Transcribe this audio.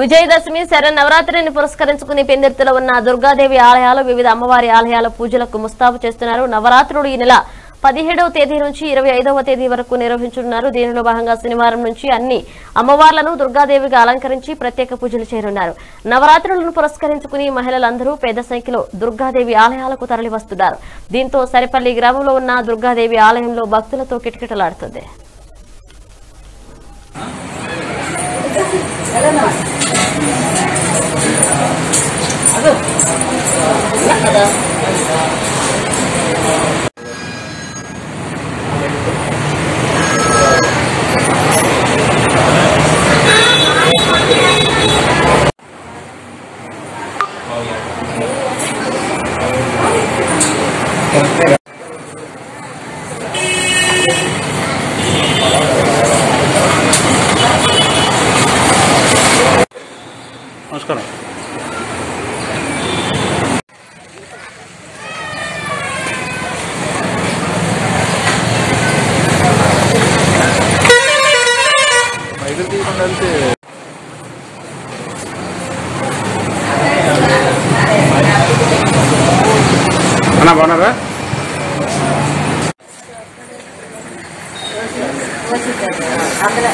విజయదశమి శరణ్ నవరాత్రిని పురస్కరించుకుని పెందిర్తిలో ఉన్న దుర్గాదేవి ఆలయాలు వివిధ అమ్మవారి ఆలయాల పూజలకు ముస్తాబు చేస్తున్నారు. నవరాత్రులు ఈ నెల పదిహేడవ తేదీ నుంచి ఇరవై ఐదవ తేదీ వరకు నిర్వహించనున్నారు. దీనిలో భాగంగా శనివారం నుంచి అన్ని అమ్మవార్లను దుర్గాదేవిగా అలంకరించి ప్రత్యేక పూజలు చేయనున్నారు. నవరాత్రులను పురస్కరించుకుని మహిళలందరూ పెద్ద సంఖ్యలో దుర్గాదేవి ఆలయాలకు తరలివస్తున్నారు. దీంతో సరిపల్లి గ్రామంలో ఉన్న దుర్గాదేవి ఆలయంలో భక్తులతో కిటకిటలాడుతుంది. నమస్కారం అన్న బాగున్నారా? అందరూ